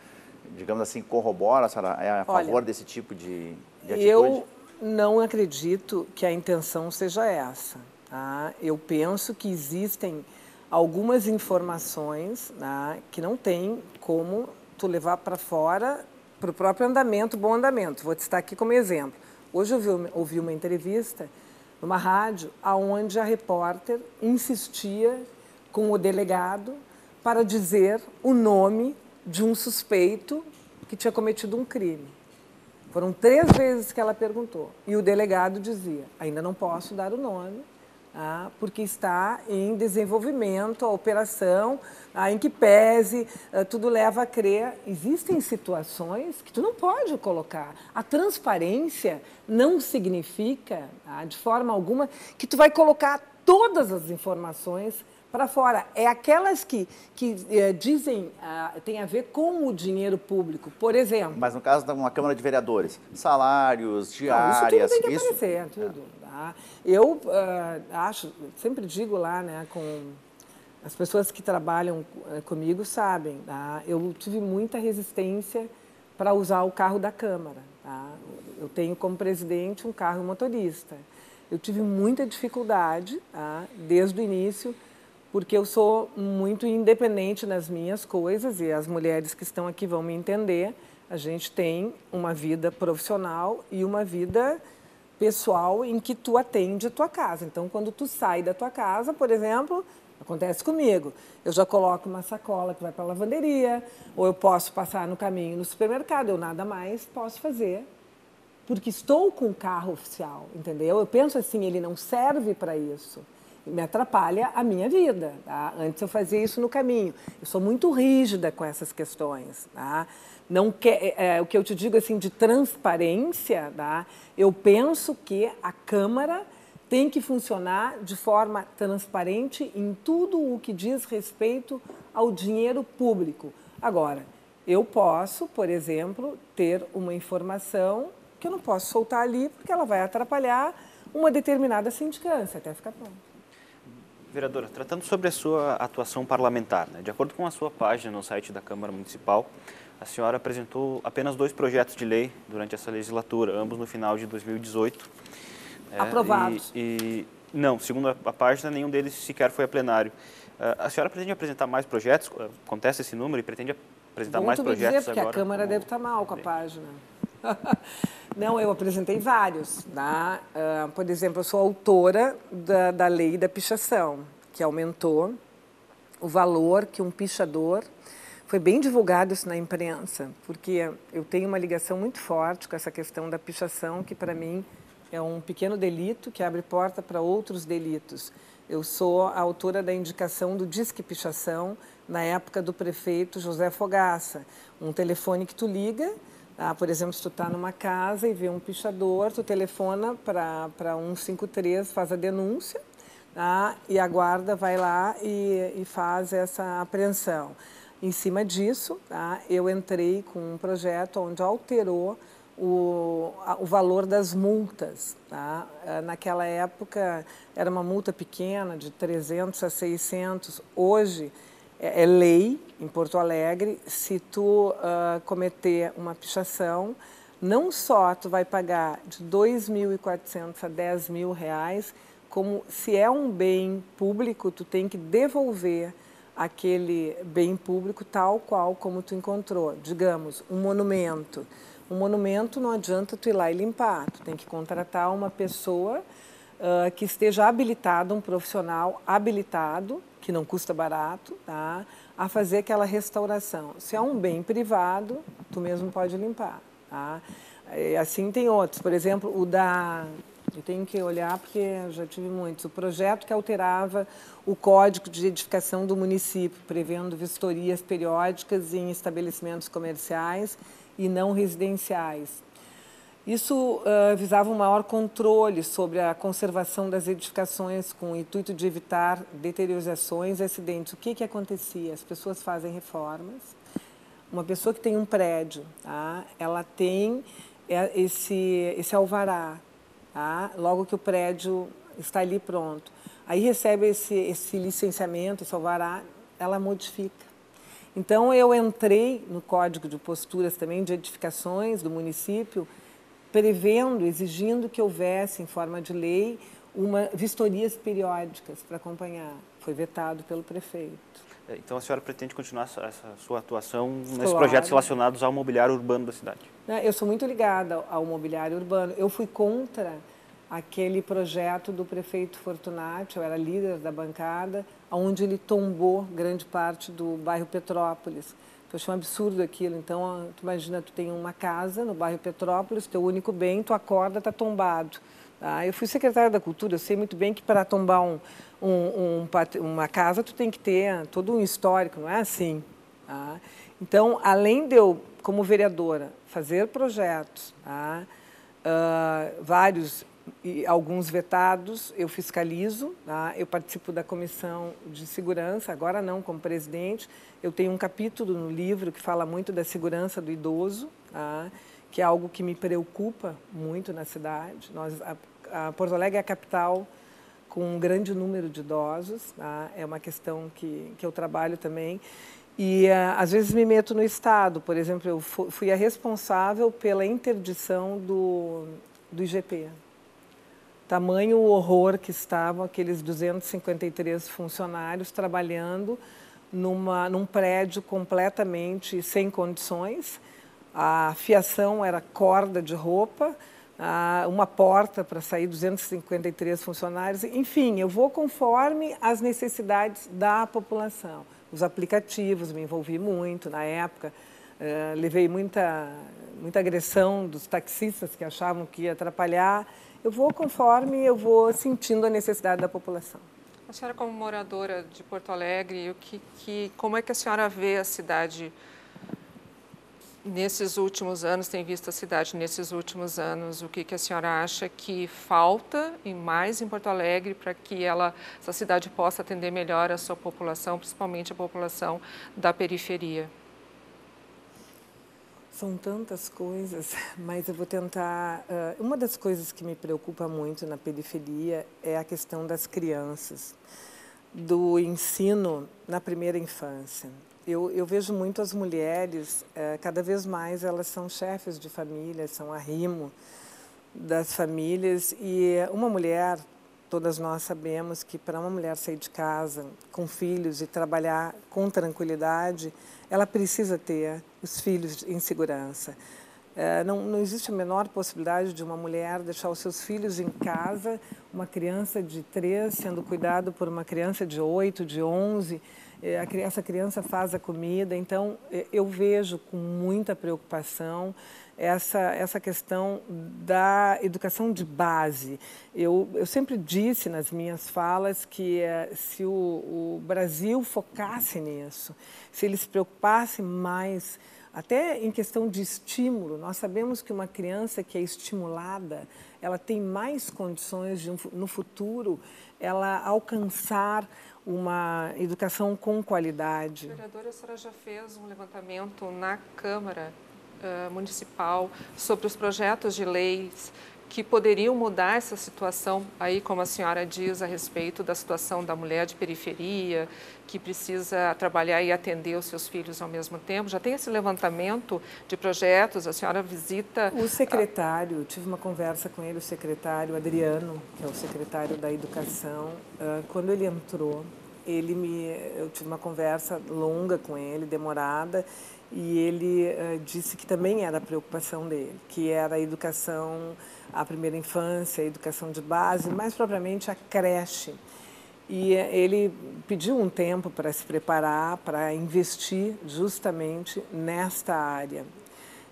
digamos assim, corrobora, a senhora é a favor Olha, desse tipo de, de atitude? Eu não acredito que a intenção seja essa. Tá? Eu penso que existem algumas informações né, que não tem como tu levar para fora para o próprio andamento, bom andamento. Vou citar aqui como exemplo. Hoje eu ouvi uma entrevista numa rádio aonde a repórter insistia com o delegado para dizer o nome de um suspeito que tinha cometido um crime. Foram três vezes que ela perguntou. E o delegado dizia: ainda não posso dar o nome, ah, porque está em desenvolvimento a operação, ah, em que pese, ah, tudo leva a crer. Existem situações que tu não pode colocar. A transparência não significa, ah, de forma alguma, que tu vai colocar todas as informações para fora. É aquelas que, que eh, dizem, ah, tem a ver com o dinheiro público, por exemplo. Mas no caso de uma Câmara de Vereadores, salários, diárias... Não, isso tudo tem que isso... aparecer, tudo. Tá? Eu ah, acho, sempre digo lá, né, com as pessoas que trabalham eh, comigo sabem, tá? eu tive muita resistência para usar o carro da Câmara. Tá? Eu tenho como presidente um carro motorista. Eu tive muita dificuldade tá? desde o início porque eu sou muito independente nas minhas coisas e as mulheres que estão aqui vão me entender. A gente tem uma vida profissional e uma vida pessoal em que tu atende a tua casa. Então, quando tu sai da tua casa, por exemplo, acontece comigo, eu já coloco uma sacola que vai para a lavanderia, ou eu posso passar no caminho no supermercado, eu nada mais posso fazer porque estou com o carro oficial, entendeu? Eu penso assim, ele não serve para isso me atrapalha a minha vida. Tá? Antes eu fazia isso no caminho. Eu sou muito rígida com essas questões. Tá? Não é, é, o que eu te digo assim de transparência, tá? eu penso que a Câmara tem que funcionar de forma transparente em tudo o que diz respeito ao dinheiro público. Agora, eu posso, por exemplo, ter uma informação que eu não posso soltar ali porque ela vai atrapalhar uma determinada sindicância até ficar pronto. Vereadora, tratando sobre a sua atuação parlamentar, né? de acordo com a sua página no site da Câmara Municipal, a senhora apresentou apenas dois projetos de lei durante essa legislatura, ambos no final de 2018. É, Aprovados. É, e, e, não, segundo a, a, página, nenhum deles sequer foi a plenário. Uh, a senhora pretende apresentar mais projetos? Acontece esse número e pretende apresentar Vou mais projetos dizer, porque agora? a Câmara como... deve estar mal com a página. Não, eu apresentei vários. Tá? Uh, por exemplo, eu sou autora da, da lei da pichação, que aumentou o valor que um pichador. Foi bem divulgado isso na imprensa, porque eu tenho uma ligação muito forte com essa questão da pichação, que para mim é um pequeno delito que abre porta para outros delitos. Eu sou a autora da indicação do Disque Pichação na época do prefeito José Fogaça, um telefone que tu liga ah, por exemplo, se tu está numa casa e vê um pichador, tu telefona para 153, faz a denúncia tá? e a guarda vai lá e, e faz essa apreensão. Em cima disso, tá? eu entrei com um projeto onde alterou o, o valor das multas. Tá? Ah, naquela época era uma multa pequena, de 300 a 600. Hoje é, é lei em Porto Alegre, se tu uh, cometer uma pichação, não só tu vai pagar de 2.400 a 10 mil reais, como se é um bem público, tu tem que devolver aquele bem público tal qual como tu encontrou. Digamos, um monumento. Um monumento não adianta tu ir lá e limpar, tu tem que contratar uma pessoa uh, que esteja habilitada, um profissional habilitado, que não custa barato, tá? a fazer aquela restauração. Se é um bem privado, tu mesmo pode limpar. Tá? Assim tem outros. Por exemplo, o da. Eu tenho que olhar porque já tive muitos. O projeto que alterava o código de edificação do município, prevendo vistorias periódicas em estabelecimentos comerciais e não residenciais. Isso uh, visava um maior controle sobre a conservação das edificações com o intuito de evitar deteriorizações e acidentes. O que, que acontecia? As pessoas fazem reformas. Uma pessoa que tem um prédio, tá? ela tem é, esse, esse alvará, tá? logo que o prédio está ali pronto. Aí recebe esse, esse licenciamento, esse alvará, ela modifica. Então, eu entrei no Código de Posturas também de Edificações do município, prevendo, exigindo que houvesse, em forma de lei, uma vistorias periódicas para acompanhar. Foi vetado pelo prefeito. É, então a senhora pretende continuar essa, essa sua atuação claro. nesses projetos relacionados ao mobiliário urbano da cidade? Eu sou muito ligada ao mobiliário urbano. Eu fui contra aquele projeto do prefeito Fortunati, eu era líder da bancada, onde ele tombou grande parte do bairro Petrópolis. Eu achei um absurdo aquilo. Então, tu imagina, tu tem uma casa no bairro Petrópolis, teu único bem, tu acorda, está tombado. Tá? Eu fui secretária da Cultura, eu sei muito bem que para tombar um, um, um, uma casa, tu tem que ter todo um histórico, não é assim. Tá? Então, além de eu, como vereadora, fazer projetos, tá? uh, vários e alguns vetados, eu fiscalizo, tá? eu participo da comissão de segurança, agora não como presidente, eu tenho um capítulo no livro que fala muito da segurança do idoso, tá? que é algo que me preocupa muito na cidade. Nós, a, a Porto Alegre é a capital com um grande número de idosos, tá? é uma questão que, que eu trabalho também. E uh, às vezes me meto no Estado, por exemplo, eu fui a responsável pela interdição do, do IGP, Tamanho o horror que estavam aqueles 253 funcionários trabalhando numa, num prédio completamente sem condições. A fiação era corda de roupa, uma porta para sair 253 funcionários. Enfim, eu vou conforme as necessidades da população. Os aplicativos, me envolvi muito na época, uh, levei muita, muita agressão dos taxistas que achavam que ia atrapalhar eu vou conforme eu vou sentindo a necessidade da população. A senhora como moradora de Porto Alegre, o que, que, como é que a senhora vê a cidade nesses últimos anos, tem visto a cidade nesses últimos anos, o que, que a senhora acha que falta e mais em Porto Alegre para que ela, essa cidade possa atender melhor a sua população, principalmente a população da periferia? São tantas coisas, mas eu vou tentar. Uh, uma das coisas que me preocupa muito na periferia é a questão das crianças, do ensino na primeira infância. Eu, eu vejo muito as mulheres, uh, cada vez mais elas são chefes de família, são arrimo das famílias, e uma mulher, Todas nós sabemos que para uma mulher sair de casa com filhos e trabalhar com tranquilidade, ela precisa ter os filhos em segurança. É, não, não, existe a menor possibilidade de uma mulher deixar os seus filhos em casa, uma criança de 3 sendo cuidado por uma criança de 8, de 11 essa criança faz a comida. Então, é, eu vejo com muita preocupação essa, essa questão da educação de base. Eu, eu sempre disse nas minhas falas que eh, se o, o Brasil focasse nisso, se ele se preocupasse mais até em questão de estímulo, nós sabemos que uma criança que é estimulada, ela tem mais condições de, no futuro, ela alcançar uma educação com qualidade. Vereadora, a senhora já fez um levantamento na Câmara uh, Municipal sobre os projetos de leis que poderiam mudar essa situação, aí como a senhora diz a respeito da situação da mulher de periferia, que precisa trabalhar e atender os seus filhos ao mesmo tempo. Já tem esse levantamento de projetos, a senhora visita... O secretário, tive uma conversa com ele, o secretário Adriano, que é o secretário da Educação, uh, quando ele entrou, ele me, eu tive uma conversa longa com ele, demorada, e ele uh, disse que também era a preocupação dele, que era a educação, a primeira infância, a educação de base, mais propriamente a creche. E ele pediu um tempo para se preparar, para investir justamente nesta área.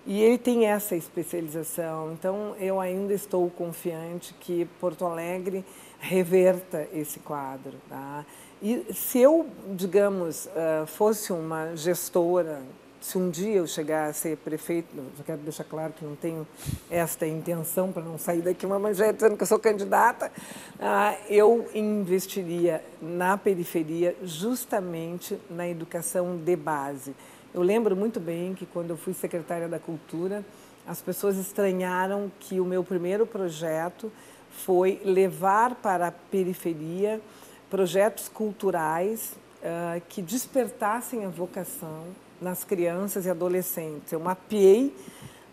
E ele tem essa especialização, então eu ainda estou confiante que Porto Alegre reverta esse quadro. Tá? E se eu, digamos, uh, fosse uma gestora se um dia eu chegar a ser prefeito, eu quero deixar claro que não tenho esta intenção para não sair daqui uma manchete dizendo que eu sou candidata, ah, eu investiria na periferia justamente na educação de base. Eu lembro muito bem que quando eu fui secretária da Cultura, as pessoas estranharam que o meu primeiro projeto foi levar para a periferia projetos culturais uh, que despertassem a vocação nas crianças e adolescentes. Eu mapeei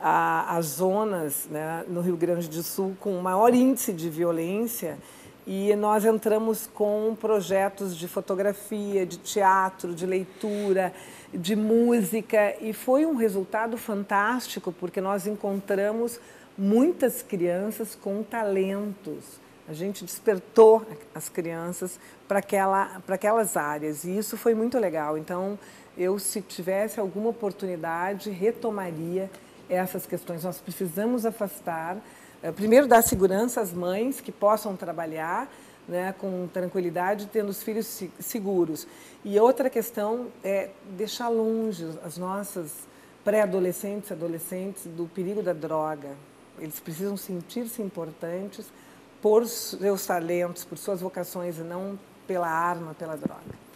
a, as zonas né, no Rio Grande do Sul com maior índice de violência e nós entramos com projetos de fotografia, de teatro, de leitura, de música e foi um resultado fantástico porque nós encontramos muitas crianças com talentos. A gente despertou as crianças para aquela, aquelas áreas e isso foi muito legal. Então, eu, se tivesse alguma oportunidade, retomaria essas questões. Nós precisamos afastar, eh, primeiro, dar segurança às mães que possam trabalhar né, com tranquilidade, tendo os filhos seguros. E outra questão é deixar longe as nossas pré-adolescentes adolescentes do perigo da droga. Eles precisam sentir-se importantes por seus talentos, por suas vocações e não pela arma, pela droga.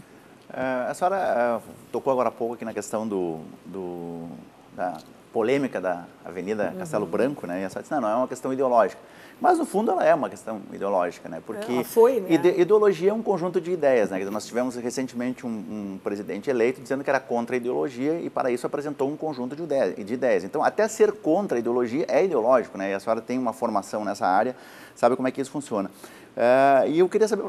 Uh, a senhora uh, tocou agora há pouco aqui na questão do, do da polêmica da Avenida uhum. Castelo Branco, né? E a senhora disse, não, não é uma questão ideológica. Mas, no fundo, ela é uma questão ideológica, né? Porque ela foi, né? ide ideologia é um conjunto de ideias, né? Nós tivemos recentemente um, um, presidente eleito dizendo que era contra a ideologia e, para isso, apresentou um conjunto de ideias. De ideias. Então, até ser contra a ideologia é ideológico, né? E a senhora tem uma formação nessa área, sabe como é que isso funciona. Uh, e eu queria saber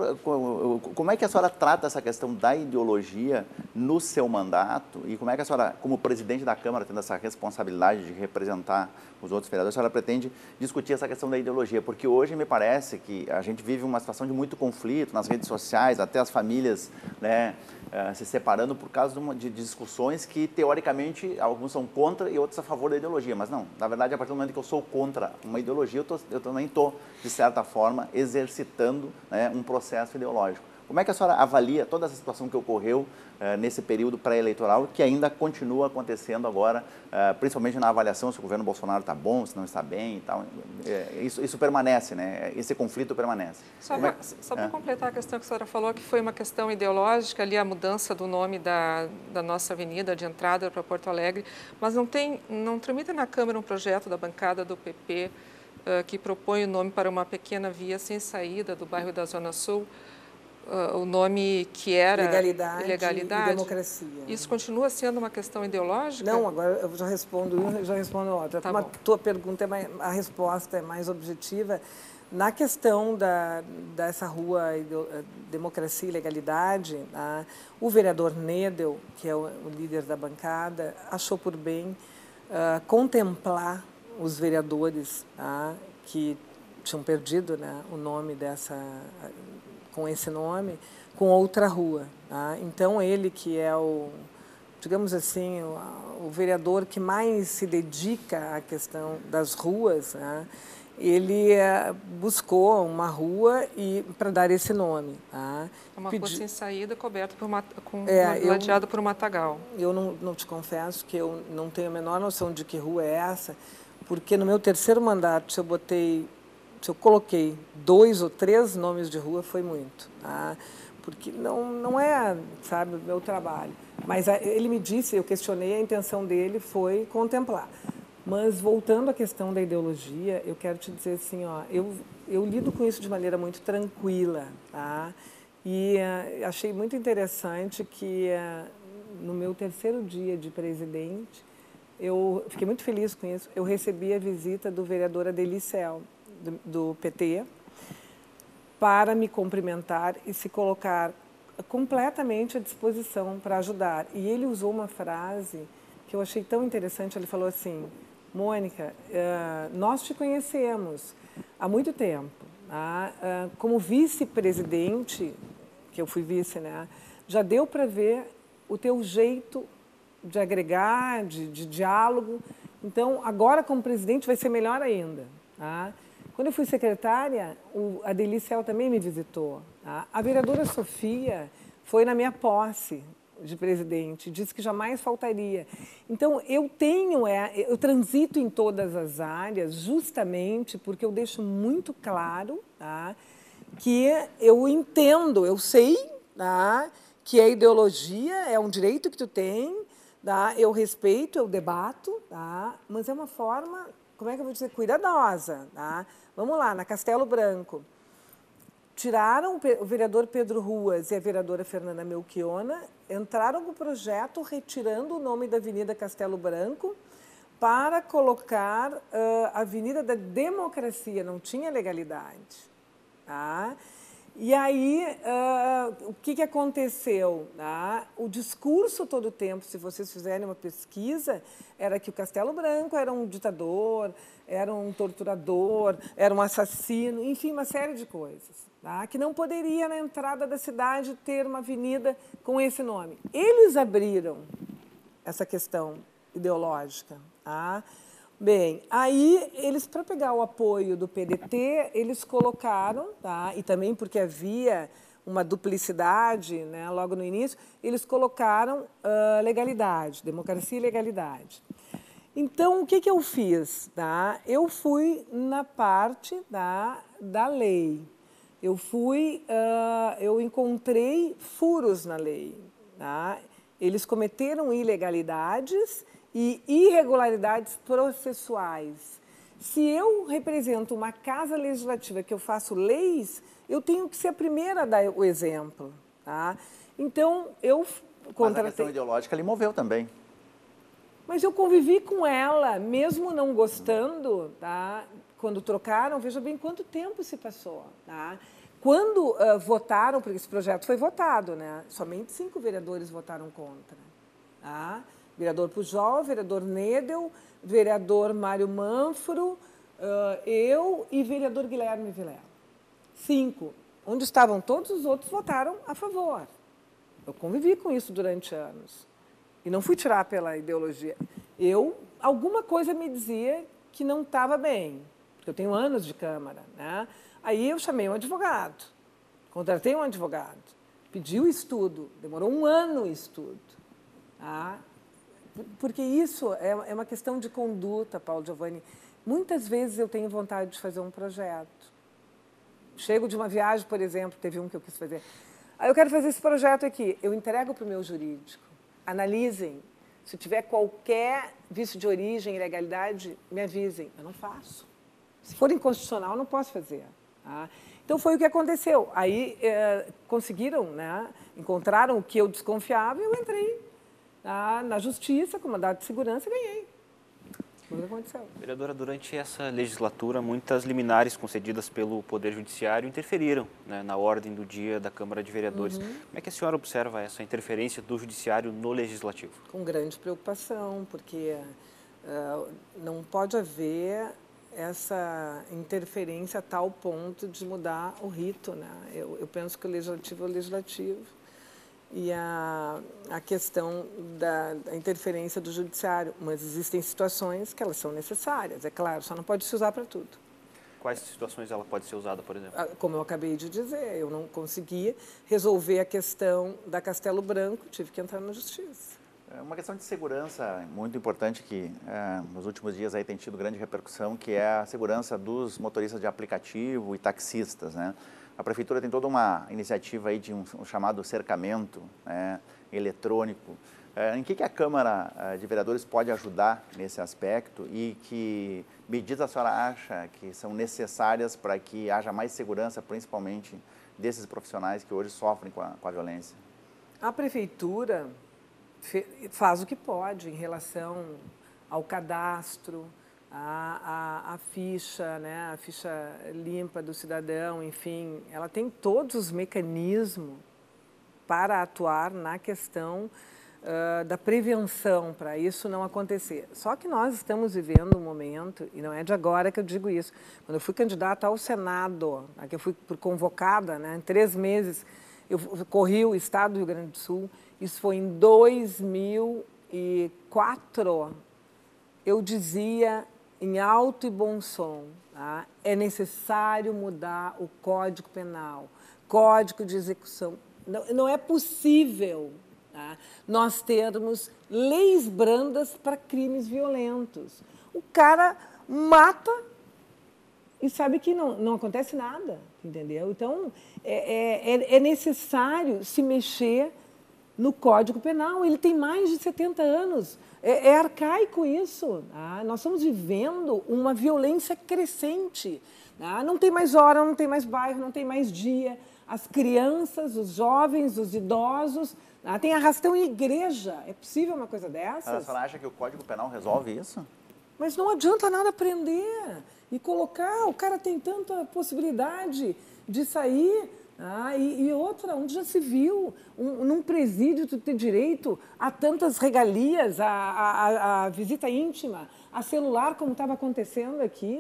como é que a senhora trata essa questão da ideologia no seu mandato e como é que a senhora, como presidente da Câmara, tendo essa responsabilidade de representar os outros vereadores, a senhora pretende discutir essa questão da ideologia? Porque hoje me parece que a gente vive uma situação de muito conflito nas redes sociais, até as famílias né, uh, se separando por causa de, uma, de, discussões que, teoricamente, alguns são contra e outros a favor da ideologia. Mas não, na verdade, a partir do momento que eu sou contra uma ideologia, eu, tô, eu também estou, de certa forma, exercitando né, um processo ideológico. Como é que a senhora avalia toda essa situação que ocorreu uh, nesse período pré-eleitoral, que ainda continua acontecendo agora, uh, principalmente na avaliação se o governo Bolsonaro está bom, se não está bem e tal? Uh, isso, isso, permanece, né? Esse conflito permanece. Só é para é? completar a questão que a senhora falou, que foi uma questão ideológica, ali a mudança do nome da, da nossa avenida de entrada para Porto Alegre, mas não tem, não tramita na Câmara um projeto da bancada do PP que propõe o nome para uma pequena via sem saída do bairro da Zona Sul, uh, o nome que era legalidade, e democracia. Isso continua sendo uma questão ideológica? Não, agora eu já respondo uma, já respondo outra. Tá a tua pergunta é mais, a resposta é mais objetiva. Na questão da, dessa rua Democracia e Legalidade, tá? o vereador Nedel, que é o, o, líder da bancada, achou por bem uh, contemplar os vereadores tá? que tinham perdido né, o nome dessa com esse nome com outra rua. Tá? Então, ele que é o, digamos assim, o, o, vereador que mais se dedica à questão das ruas, né? ele uh, buscou uma rua e para dar esse nome. Tá? É uma Pedi... rua sem saída, coberta por uma, com é, ladeada por um matagal. Eu não, não te confesso que eu não tenho a menor noção de que rua é essa, porque no meu terceiro mandato, se eu botei se eu coloquei dois ou três nomes de rua, foi muito. Tá? Porque não, não é, sabe, o meu trabalho. Mas ele me disse, eu questionei, a intenção dele foi contemplar. Mas voltando à questão da ideologia, eu quero te dizer assim, ó, eu, eu lido com isso de maneira muito tranquila, tá? E uh, achei muito interessante que uh, no meu terceiro dia de presidente, eu fiquei muito feliz com isso, eu recebi a visita do vereador Adelicel do, PT para me cumprimentar e se colocar completamente à disposição para ajudar. E ele usou uma frase que eu achei tão interessante. Ele falou assim: Mônica, uh, nós te conhecemos há muito tempo. Uh, como vice-presidente, que eu fui vice, né? Já deu para ver o teu jeito de agregar, de, de diálogo. Então, agora como presidente vai ser melhor ainda. Tá? Quando eu fui secretária, o, a Delicel também me visitou. Tá? A vereadora Sofia foi na minha posse de presidente, disse que jamais faltaria. Então, eu tenho, é, eu transito em todas as áreas justamente porque eu deixo muito claro tá, que eu entendo, eu sei tá, que a ideologia é um direito que tu tem, tá, eu respeito, eu debato, tá, mas é uma forma, como é que eu vou dizer, cuidadosa. Tá? Vamos lá, na Castelo Branco. Tiraram o vereador Pedro Ruas e a vereadora Fernanda Melchiona, entraram com o projeto retirando o nome da Avenida Castelo Branco para colocar a Avenida da Democracia, não tinha legalidade. Tá? E aí, uh, o que, que aconteceu? Tá? O discurso todo o tempo, se vocês fizerem uma pesquisa, era que o Castelo Branco era um ditador, era um torturador, era um assassino, enfim, uma série de coisas. Tá? Que não poderia, na entrada da cidade, ter uma avenida com esse nome. Eles abriram essa questão ideológica. Tá? Bem, aí eles, para pegar o apoio do PDT, eles colocaram, tá? e também porque havia uma duplicidade né, logo no início, eles colocaram uh, legalidade, democracia e legalidade. Então, o que, que eu fiz? Tá? Eu fui na parte da, da lei. Eu fui, uh, eu encontrei furos na lei. Tá? Eles cometeram ilegalidades e irregularidades processuais. Se eu represento uma casa legislativa que eu faço leis, eu tenho que ser a primeira a dar o exemplo. Tá? Então, eu contratei... Mas a questão ideológica lhe moveu também. Mas eu convivi com ela, mesmo não gostando, tá? quando trocaram, veja bem quanto tempo se passou. Tá? Quando uh, votaram, porque esse projeto foi votado, né? somente cinco vereadores votaram contra. Tá? Vereador Pujol, vereador Nedel, vereador Mário Manfro, eu e vereador Guilherme Vilela. Cinco. Onde estavam todos os outros votaram a favor. Eu convivi com isso durante anos. E não fui tirar pela ideologia. Eu, alguma coisa me dizia que não estava bem, porque eu tenho anos de Câmara. Né? Aí eu chamei um advogado, contratei um advogado, pedi o estudo, demorou um ano o estudo. Tá? Porque isso é, é uma questão de conduta, Paulo Giovanni. Muitas vezes eu tenho vontade de fazer um projeto. Chego de uma viagem, por exemplo, teve um que eu quis fazer. Aí eu quero fazer esse projeto aqui. Eu entrego para o meu jurídico. Analisem. Se tiver qualquer vício de origem, ilegalidade, me avisem. Eu não faço. Se for inconstitucional, eu não posso fazer. Tá? Então foi o que aconteceu. Aí é, conseguiram, né? encontraram o que eu desconfiava e eu entrei na, na justiça, com mandado de segurança, ganhei. Que aconteceu. Vereadora, durante essa legislatura, muitas liminares concedidas pelo Poder Judiciário interferiram né, na ordem do dia da Câmara de Vereadores. Uhum. Como é que a senhora observa essa interferência do Judiciário no Legislativo? Com grande preocupação, porque uh, não pode haver essa interferência a tal ponto de mudar o rito. Né? Eu, eu penso que o Legislativo é o Legislativo e a, a questão da, da, interferência do judiciário. Mas existem situações que elas são necessárias, é claro, só não pode se usar para tudo. Quais situações ela pode ser usada, por exemplo? Ah, como eu acabei de dizer, eu não conseguia resolver a questão da Castelo Branco, tive que entrar na justiça. É uma questão de segurança muito importante que é, nos últimos dias aí tem tido grande repercussão, que é a segurança dos motoristas de aplicativo e taxistas, né? A prefeitura tem toda uma iniciativa aí de um, um chamado cercamento né, eletrônico. É, em que, que a Câmara é, de Vereadores pode ajudar nesse aspecto e que medidas a senhora acha que são necessárias para que haja mais segurança, principalmente desses profissionais que hoje sofrem com a, com a violência? A prefeitura faz o que pode em relação ao cadastro, a, a, a, ficha, né, a ficha limpa do cidadão, enfim, ela tem todos os mecanismos para atuar na questão uh, da prevenção, para isso não acontecer. Só que nós estamos vivendo um momento, e não é de agora que eu digo isso, quando eu fui candidata ao Senado, né, que eu fui convocada, né, em três meses, eu corri o estado do Rio Grande do Sul, isso foi em 2004, eu dizia em alto e bom som, tá? é necessário mudar o Código Penal, Código de Execução. Não, não é possível tá? nós termos leis brandas para crimes violentos. O cara mata e sabe que não, não acontece nada, entendeu? Então, é, é, é necessário se mexer no Código Penal. Ele tem mais de 70 anos. É, é arcaico isso. Tá? Nós estamos vivendo uma violência crescente. Tá? Não tem mais hora, não tem mais bairro, não tem mais dia. As crianças, os jovens, os idosos. Tá? Tem arrastão em igreja. É possível uma coisa dessa? A senhora acha que o Código Penal resolve isso? Mas não adianta nada aprender e colocar. O cara tem tanta possibilidade de sair. Ah, e, e outra, onde já se viu, um, num presídio tu ter direito a tantas regalias, a, a, a visita íntima, a celular, como estava acontecendo aqui.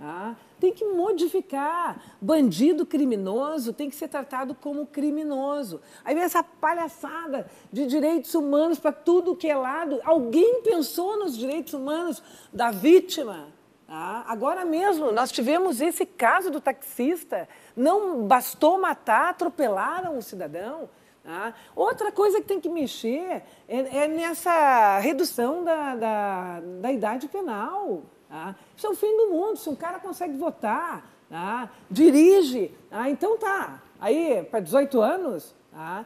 Ah, tem que modificar. Bandido criminoso tem que ser tratado como criminoso. Aí vem essa palhaçada de direitos humanos para tudo que é lado. Alguém pensou nos direitos humanos da vítima? Ah, agora mesmo, nós tivemos esse caso do taxista. Não bastou matar, atropelaram o cidadão. Ah, outra coisa que tem que mexer é, é nessa redução da, da, da idade penal. Tá? Isso é o fim do mundo. Se um cara consegue votar, tá? dirige, tá? então tá. Aí, para 18 anos, tá?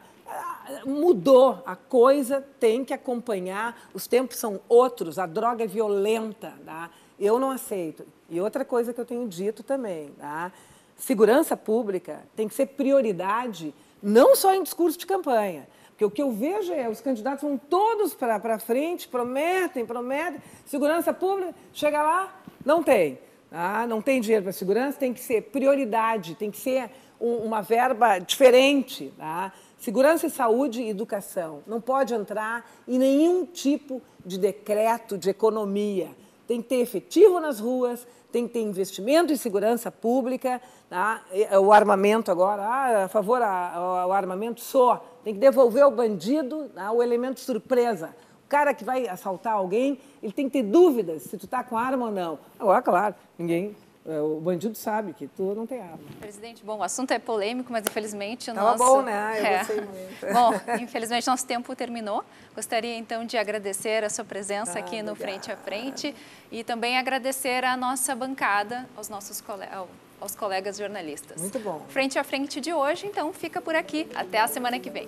mudou. A coisa tem que acompanhar. Os tempos são outros. A droga é violenta. Tá? Eu não aceito. E outra coisa que eu tenho dito também: tá? segurança pública tem que ser prioridade, não só em discurso de campanha. Porque o que eu vejo é os candidatos vão todos para frente, prometem, prometem, segurança pública, chega lá, não tem. Tá? Não tem dinheiro para segurança, tem que ser prioridade, tem que ser um, uma verba diferente. Tá? Segurança e saúde e educação. Não pode entrar em nenhum tipo de decreto de economia. Tem que ter efetivo nas ruas, tem que ter investimento em segurança pública, tá? o armamento agora, ah, a favor ao armamento só, tem que devolver ao bandido tá? o elemento surpresa. O cara que vai assaltar alguém, ele tem que ter dúvidas se tu está com arma ou não. Agora, claro, ninguém o bandido sabe que tu não tem arma. Presidente, bom, o assunto é polêmico, mas infelizmente o Tava nosso... bom, né? Eu é. gostei muito. Bom, infelizmente nosso tempo terminou. Gostaria então de agradecer a sua presença ah, aqui no obrigada. Frente a Frente e também agradecer a nossa bancada, aos nossos colegas aos colegas jornalistas. Muito bom. Frente a Frente de hoje, então, fica por aqui. Até a semana que vem.